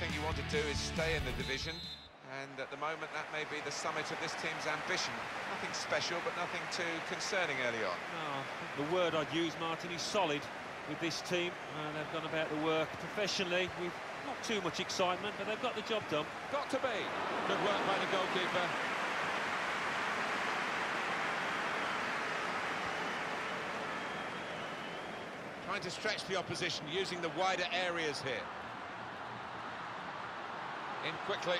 thing you want to do is stay in the division, and at the moment that may be the summit of this team's ambition. Nothing special, but nothing too concerning early on. No, the word I'd use, Martin, is solid with this team. Uh, they've gone about the work professionally with not too much excitement, but they've got the job done. Got to be. Good work by the goalkeeper. Trying to stretch the opposition, using the wider areas here. In quickly.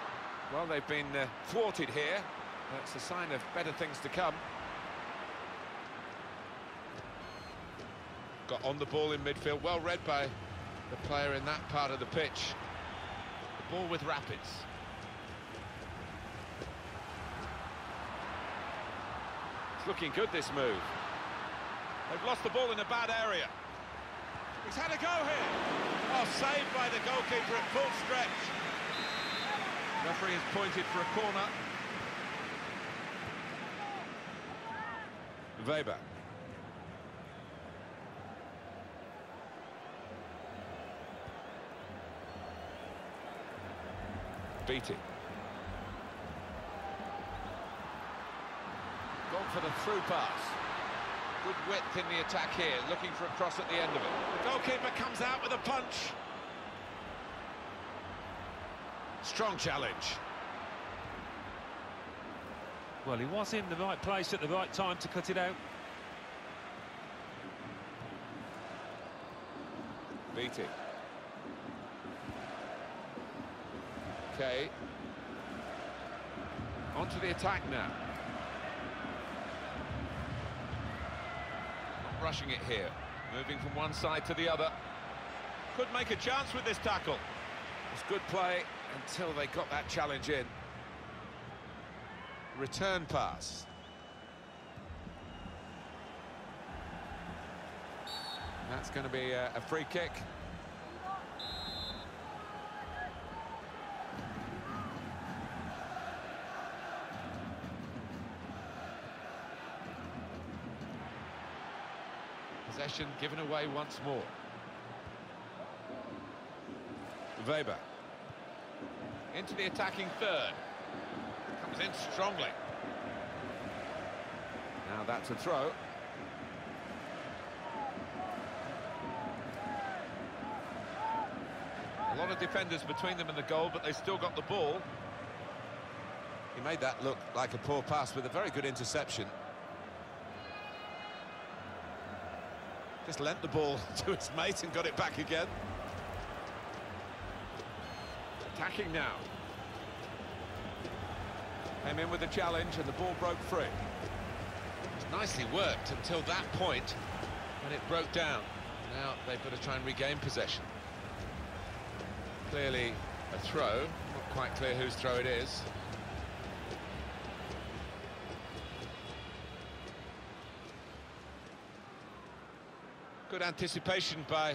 Well, they've been uh, thwarted here. That's a sign of better things to come. Got on the ball in midfield, well read by the player in that part of the pitch. The ball with Rapids. It's looking good, this move. They've lost the ball in a bad area. He's had a go here. Oh, saved by the goalkeeper at full stretch. Referee has pointed for a corner. Weber. Beatty. Gone for the through pass. Good width in the attack here, looking for a cross at the end of it. The goalkeeper comes out with a punch. Strong challenge. Well, he was in the right place at the right time to cut it out. Beatty. Okay. On to the attack now. Not rushing it here. Moving from one side to the other. Could make a chance with this tackle. It's good play until they got that challenge in. Return pass. That's going to be a, a free kick. Possession given away once more. Weber. Into the attacking third. Comes in strongly. Now that's a throw. A lot of defenders between them and the goal, but they still got the ball. He made that look like a poor pass with a very good interception. Just lent the ball to his mate and got it back again. Attacking now. Came in with a challenge and the ball broke free. Nicely worked until that point when it broke down. Now they've got to try and regain possession. Clearly a throw, not quite clear whose throw it is. Good anticipation by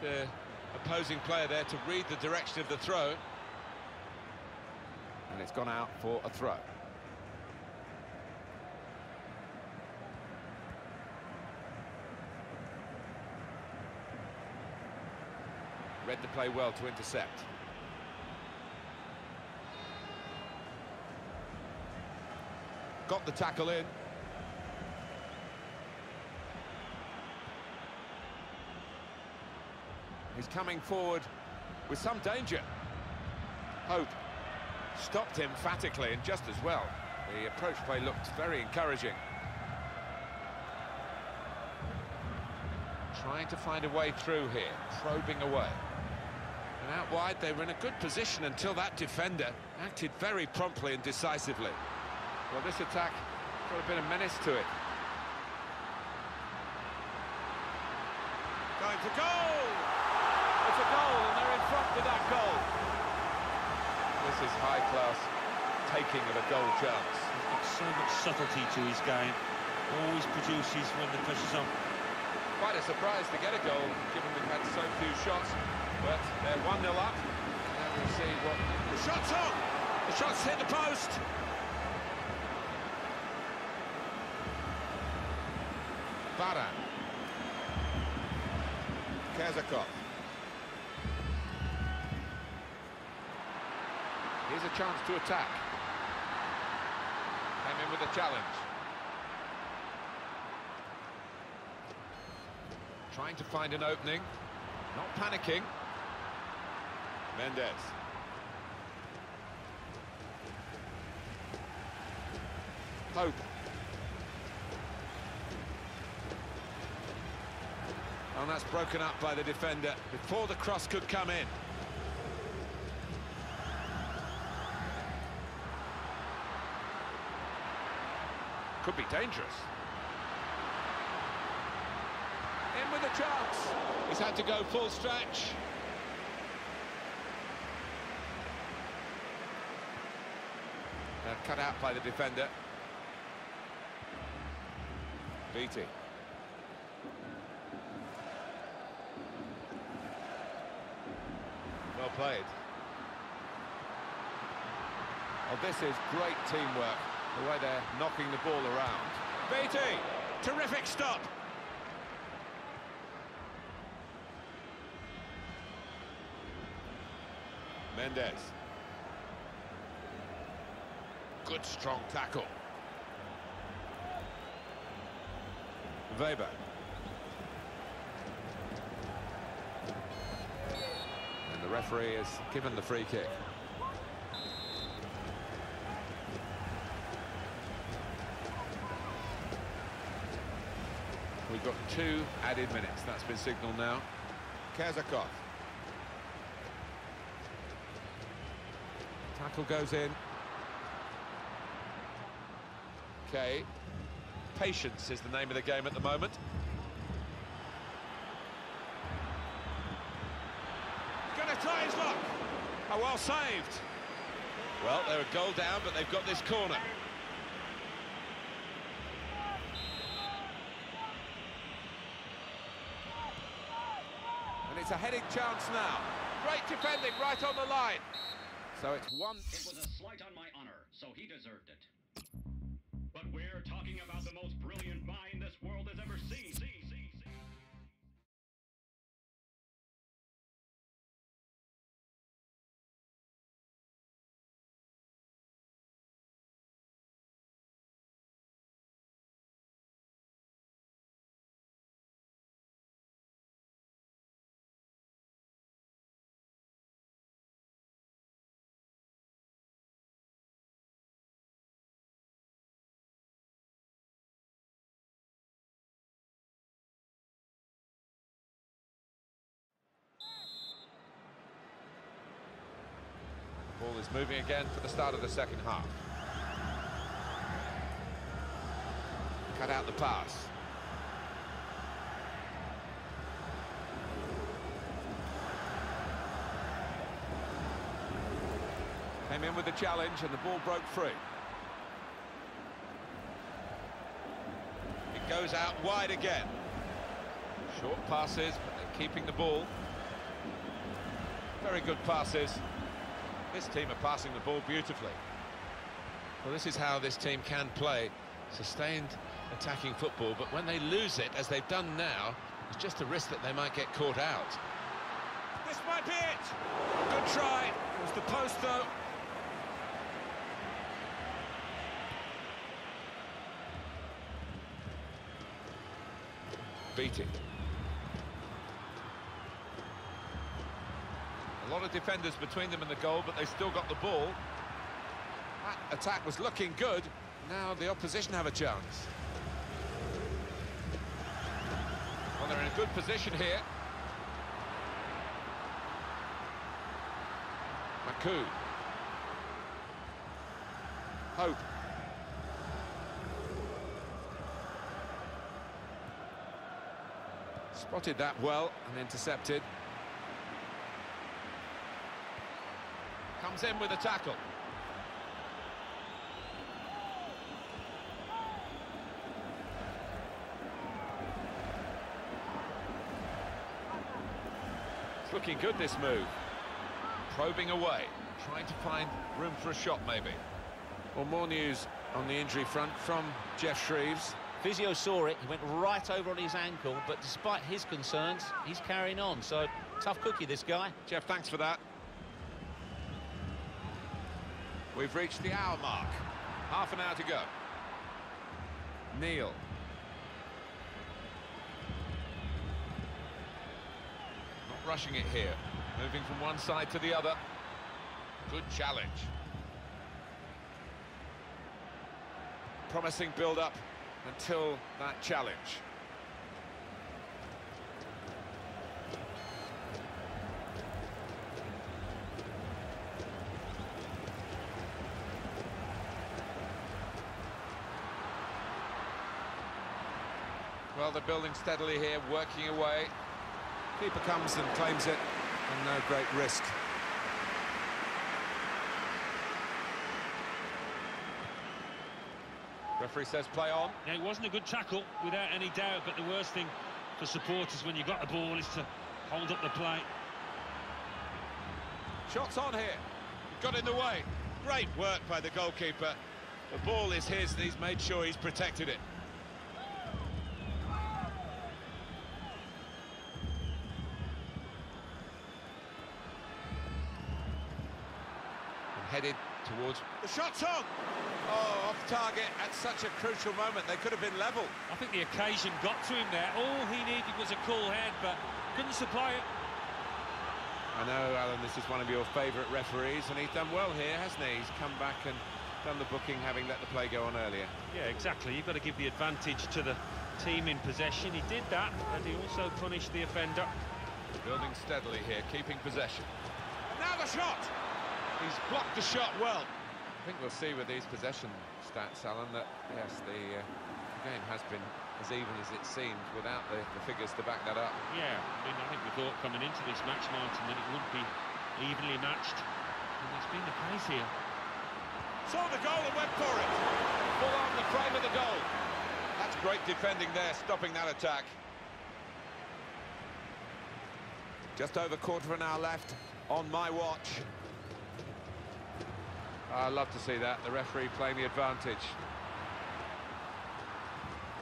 the opposing player there to read the direction of the throw. And it's gone out for a throw. Read the play well to intercept. Got the tackle in. He's coming forward with some danger. Hope stopped emphatically and just as well. The approach play looked very encouraging. Trying to find a way through here, probing away. And out wide, they were in a good position until that defender acted very promptly and decisively. Well, this attack got a bit of menace to it. Going to goal! It's a goal, and they're in front with that goal. This is high-class taking of a goal chance. He's got so much subtlety to his game. Always produces when the pressure's on. Quite a surprise to get a goal, given we've had so few shots. But they're 1-0 up. And we'll see what... The shot's on! The shot's hit the post! Baran. Kazakov. Here's a chance to attack. Came in with a challenge. Trying to find an opening. Not panicking. Mendes. Hope. And that's broken up by the defender before the cross could come in. Could be dangerous. In with a chance. He's had to go full stretch. Uh, cut out by the defender. Beatty. Well played. Well, this is great teamwork, the way they're knocking the ball around. Beatty! Terrific stop! Mendes. Good strong tackle. Weber. And the referee has given the free kick. We've got two added minutes. That's been signalled now. Kazakov. Tackle goes in. Okay. Patience is the name of the game at the moment. Gonna try his luck. Oh, well saved. Well, they're a goal down, but they've got this corner. A heading chance now. Great defending right on the line. So it's one... It Ball is moving again for the start of the second half. Cut out the pass. Came in with the challenge and the ball broke free. It goes out wide again. Short passes, but they're keeping the ball. Very good passes. This team are passing the ball beautifully. Well, this is how this team can play. Sustained attacking football, but when they lose it, as they've done now, it's just a risk that they might get caught out. This might be it! Good try. It was the post, though. Beatty. A lot of defenders between them and the goal, but they still got the ball. That attack was looking good. Now the opposition have a chance. Well, they're in a good position here. Maku. Hope. Spotted that well and intercepted. Comes in with a tackle. It's looking good, this move. Probing away, trying to find room for a shot, maybe. Well, more news on the injury front from Geoff Shreeves. Physio saw it, he went right over on his ankle, but despite his concerns, he's carrying on. So, tough cookie, this guy. Jeff, thanks for that. We've reached the hour mark. Half an hour to go. Neil. Not rushing it here. Moving from one side to the other. Good challenge. Promising build-up until that challenge. Well, they're building steadily here, working away. Keeper comes and claims it, and no great risk. Referee says play on. Now, it wasn't a good tackle, without any doubt, but the worst thing for supporters when you've got the ball is to hold up the play. Shots on here. Got in the way. Great work by the goalkeeper. The ball is his, and he's made sure he's protected it. And headed towards... The shot's on! Oh, off target at such a crucial moment. They could have been level. I think the occasion got to him there. All he needed was a cool head, but couldn't supply it. I know, Alan, this is one of your favourite referees, and he's done well here, hasn't he? He's come back and done the booking, having let the play go on earlier. Yeah, exactly. You've got to give the advantage to the team in possession. He did that, and he also punished the offender. Building steadily here, keeping possession. And now the shot! He's blocked the shot well. I think we'll see with these possession stats, Alan, that, yes, the uh, game has been as even as it seemed without the, the figures to back that up. Yeah, I mean, I think we thought coming into this match, Martin, that it would be evenly matched. And it's been the case here. Saw the goal and went for it. Full on the frame of the goal. That's great defending there, stopping that attack. Just over quarter of an hour left on my watch. I love to see that, the referee playing the advantage.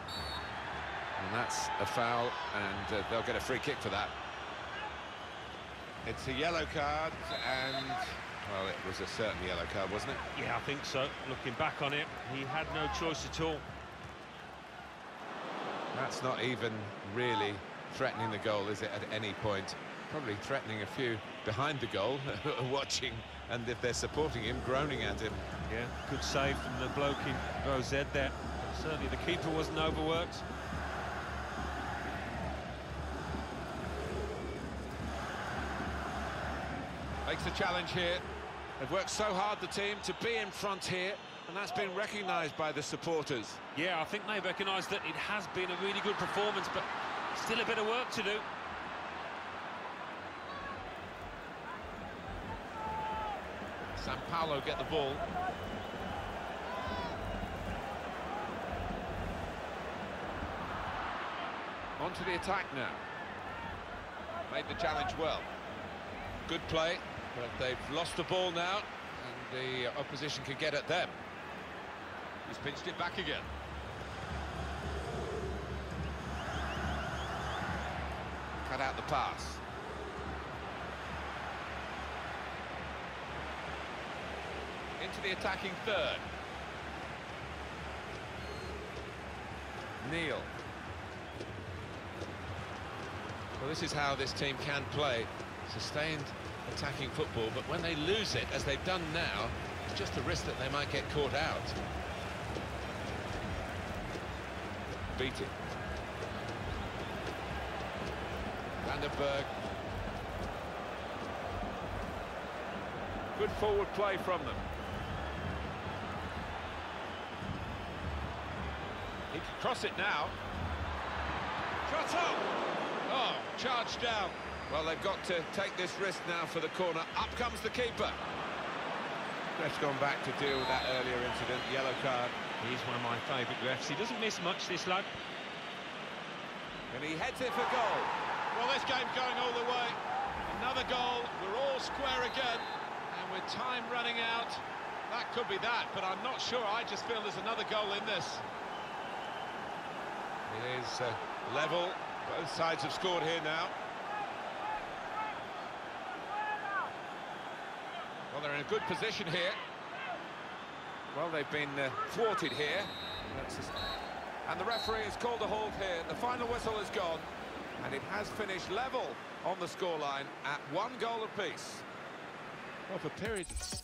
And that's a foul, and uh, they'll get a free kick for that. It's a yellow card, and, well, it was a certain yellow card, wasn't it? Yeah, I think so. Looking back on it, he had no choice at all. That's not even really threatening the goal, is it, at any point? Probably threatening a few behind the goal, watching, and if they're supporting him, groaning at him. Yeah, good save from the bloke in row Z there. Certainly the keeper wasn't overworked. Makes the challenge here. They've worked so hard, the team, to be in front here, and that's been recognised by the supporters. Yeah, I think they recognise that it has been a really good performance, but still a bit of work to do. San Paulo get the ball. On to the attack now. Made the challenge well. Good play, but they've lost the ball now, and the opposition can get at them. He's pinched it back again. Cut out the pass. Into the attacking third. Neil. Well, this is how this team can play. Sustained attacking football, but when they lose it, as they've done now, it's just a risk that they might get caught out. Beat it. Vandenberg. Good forward play from them. He can cross it now. Shot up! Oh, charged down. Well, they've got to take this risk now for the corner. Up comes the keeper. Ref's gone back to deal with that earlier incident, yellow card. He's one of my favourite refs. He doesn't miss much, this lad. And he heads it for goal. Well, this game's going all the way. Another goal, we're all square again. And with time running out, that could be that, but I'm not sure. I just feel there's another goal in this. It is uh, level. Both sides have scored here now. Well, they're in a good position here. Well, they've been uh, thwarted here. And the referee has called a halt here. The final whistle is gone. And it has finished level on the scoreline at one goal apiece. Well, for periods...